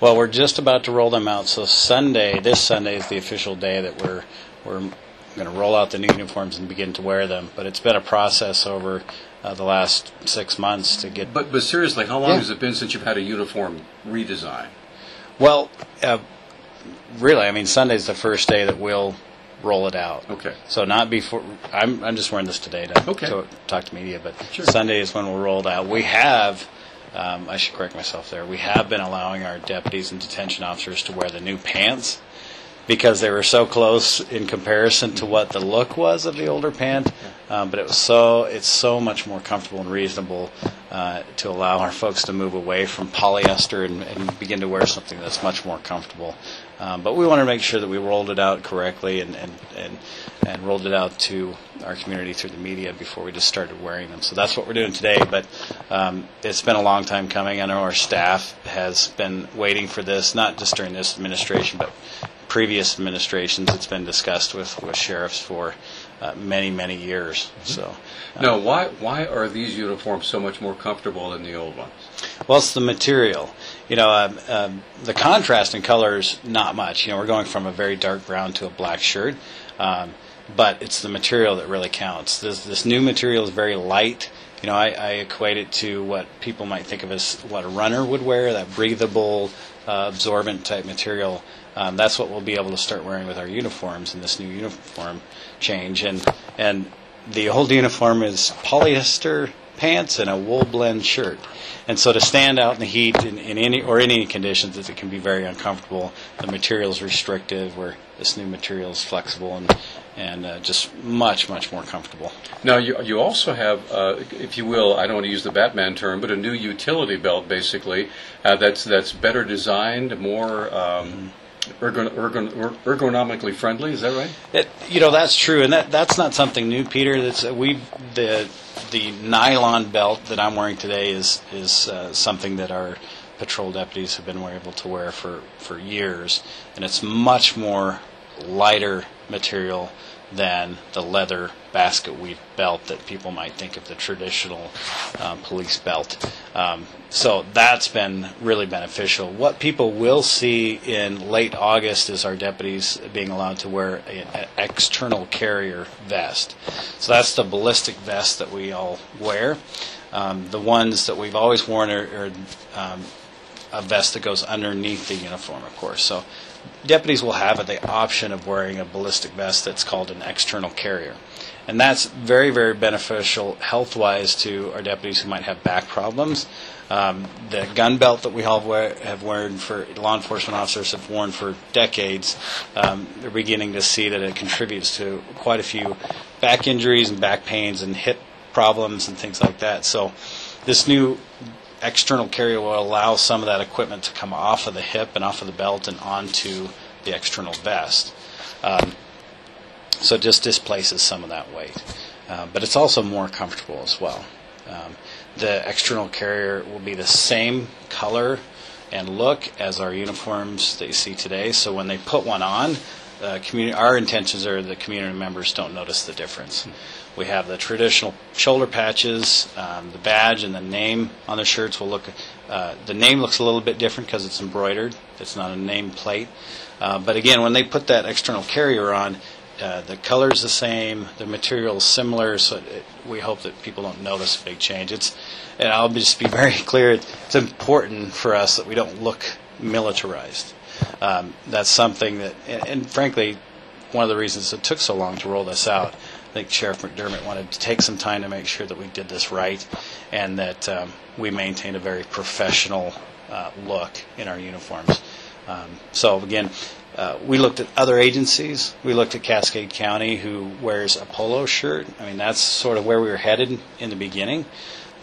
Well, we're just about to roll them out. So Sunday, this Sunday is the official day that we're we're going to roll out the new uniforms and begin to wear them. But it's been a process over uh, the last six months to get. But but seriously, how long Yeah. has it been since you've had a uniform redesign? Well, uh, really, I mean, Sunday's the first day that we'll roll it out. Okay. So not before. I'm I'm just wearing this today to, Okay. to talk to media, but Sure. Sunday is when we'll roll it out. We have. Um, I should correct myself there. We have been allowing our deputies and detention officers to wear the new pants because they were so close in comparison to what the look was of the older pant. Um, but it was so it's so much more comfortable and reasonable uh, to allow our folks to move away from polyester and, and begin to wear something that's much more comfortable. Um, but we want to make sure that we rolled it out correctly and, and, and, and rolled it out to our community through the media before we just started wearing them. So that's what we're doing today. But um, it's been a long time coming. I know our staff has been waiting for this, not just during this administration, but previous administrations. It's been discussed with, with sheriffs for uh, many, many years. So, uh, Now, why why are these uniforms so much more comfortable than the old ones? Well, it's the material. You know, um, um, the contrast in colors, not much. You know, we're going from a very dark brown to a black shirt, um, but it's the material that really counts. This, this new material is very light. You know, I, I equate it to what people might think of as what a runner would wear, that breathable, uh, absorbent type material. Um, that's what we'll be able to start wearing with our uniforms in this new uniform change. And and the old uniform is polyester pants and a wool blend shirt. And so to stand out in the heat in, in any or any conditions, it can be very uncomfortable. The material is restrictive, where this new material is flexible and and uh, just much much more comfortable. Now, you, you also have, uh, if you will, I don't want to use the Batman term, but a new utility belt, basically, uh, that's that's better designed, more um, ergon, ergon, er- ergonomically friendly. Is that right? It, you know that's true, and that that's not something new, Peter. That's uh, we the the nylon belt that I'm wearing today is is uh, something that our patrol deputies have been able to wear for for years, and it's much more lighter material than the leather basket weave belt that people might think of the traditional um, police belt. Um, so that's been really beneficial. What people will see in late August is our deputies being allowed to wear an external carrier vest. So that's the ballistic vest that we all wear. Um, the ones that we've always worn are, are um, a vest that goes underneath the uniform, of course. So deputies will have the option of wearing a ballistic vest that's called an external carrier. And that's very, very beneficial health wise to our deputies who might have back problems. Um, the gun belt that we all wear, have worn for law enforcement officers have worn for decades, um, they're beginning to see that it contributes to quite a few back injuries and back pains and hip problems and things like that. So, this new external carrier will allow some of that equipment to come off of the hip and off of the belt and onto the external vest. Um, so it just displaces some of that weight. Uh, but it's also more comfortable as well. Um, the external carrier will be the same color and look as our uniforms that you see today. So when they put one on, uh, community, our intentions are the community members don't notice the difference. We have the traditional shoulder patches, um, the badge, and the name on the shirts will look. Uh, the name looks a little bit different because it's embroidered. It's not a name plate. Uh, but again, when they put that external carrier on, uh, the color's the same, the material's similar, so it, we hope that people don't notice a big change. It's, and I'll just be very clear, it's important for us that we don't look militarized. Um, that's something that, and, and frankly, one of the reasons it took so long to roll this out. I think Sheriff McDermott wanted to take some time to make sure that we did this right and that um, we maintained a very professional uh, look in our uniforms. Um, so again, uh, we looked at other agencies. We looked at Cascade County, who wears a polo shirt. I mean, that's sort of where we were headed in the beginning.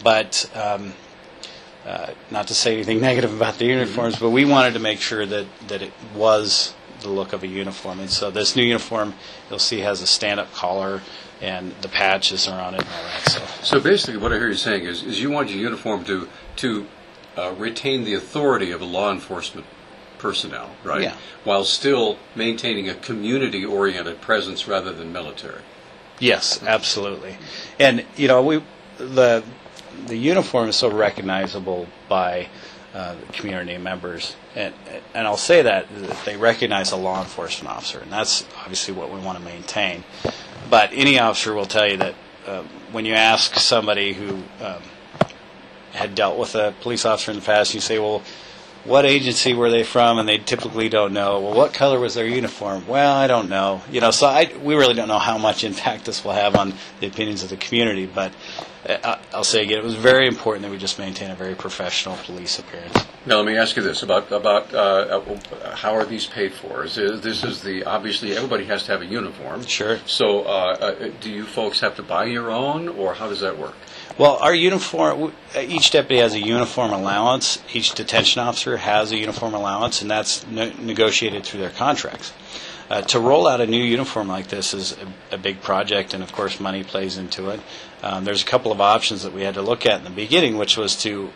But um, uh, not to say anything negative about the uniforms, but we wanted to make sure that, that it was the look of a uniform. And so this new uniform, you'll see, has a stand-up collar, and the patches are on it and all that. So So basically, what I hear you saying is, is you want your uniform to to uh, retain the authority of a law enforcement personnel, right? Yeah. While still maintaining a community-oriented presence rather than military. Yes, absolutely. And you know, we the the uniform is so recognizable by uh, community members. And, and I'll say that, that they recognize a law enforcement officer, and that's obviously what we want to maintain. But any officer will tell you that uh, when you ask somebody who um, had dealt with a police officer in the past, you say, well, what agency were they from? And they typically don't know. Well, what color was their uniform? Well, I don't know. You know, so I, we really don't know how much impact this will have on the opinions of the community. But uh, I'll say again, it was very important that we just maintain a very professional police appearance. Now, let me ask you this about about uh, uh, how are these paid for? Is it, this is the obviously everybody has to have a uniform. Sure. So, uh, uh, do you folks have to buy your own, or how does that work? Well, our uniform, each deputy has a uniform allowance. Each detention officer has a uniform allowance, and that's ne- negotiated through their contracts. Uh, to roll out a new uniform like this is a, a big project, and of course, money plays into it. Um, there's a couple of options that we had to look at in the beginning, which was to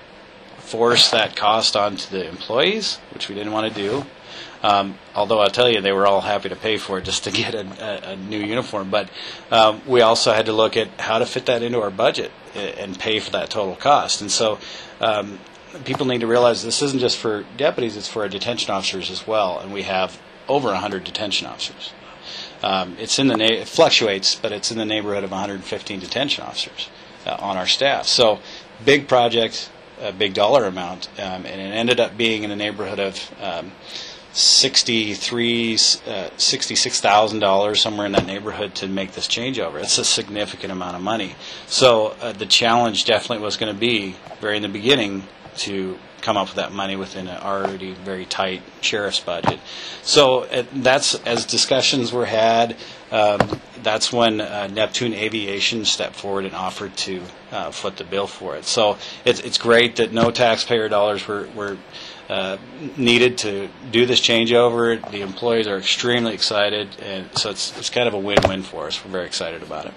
force that cost onto the employees, which we didn't want to do. Um, although I'll tell you, they were all happy to pay for it just to get a, a, a new uniform. But um, we also had to look at how to fit that into our budget and pay for that total cost. And so um, people need to realize this isn't just for deputies; it's for our detention officers as well. And we have over 100 detention officers. Um, it's in the na- it fluctuates, but it's in the neighborhood of 115 detention officers uh, on our staff. So big project, a big dollar amount, um, and it ended up being in the neighborhood of um, 63, uh, $66,000, somewhere in that neighborhood to make this changeover. It's a significant amount of money. So uh, the challenge definitely was going to be, very in the beginning, to come up with that money within an already very tight sheriff's budget. So uh, that's, as discussions were had, um, that's when uh, Neptune Aviation stepped forward and offered to uh, foot the bill for it. So it's, it's great that no taxpayer dollars were, were uh, needed to do this changeover. The employees are extremely excited, and so it's, it's kind of a win-win for us. We're very excited about it.